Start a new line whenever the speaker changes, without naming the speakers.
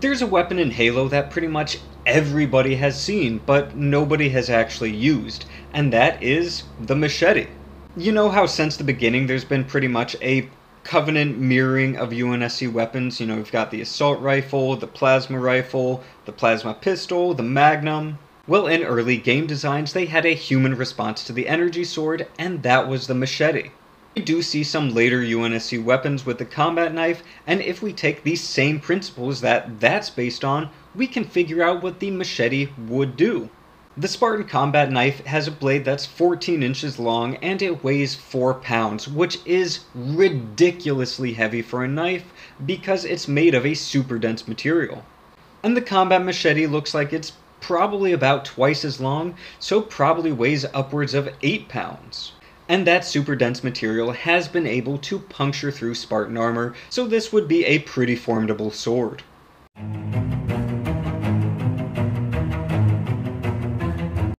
There's a weapon in Halo that pretty much everybody has seen, but nobody has actually used, and that is the machete. You know how since the beginning there's been pretty much a Covenant mirroring of UNSC weapons. You know, we've got the assault rifle, the plasma rifle, the plasma pistol, the magnum. Well, in early game designs, they had a human response to the energy sword, and that was the machete. We do see some later UNSC weapons with the combat knife, and if we take these same principles that that's based on, we can figure out what the machete would do. The Spartan combat knife has a blade that's 14 inches long and it weighs 4 pounds, which is ridiculously heavy for a knife because it's made of a super dense material. And the combat machete looks like it's probably about twice as long, so probably weighs upwards of 8 pounds. And that super dense material has been able to puncture through Spartan armor, so this would be a pretty formidable sword.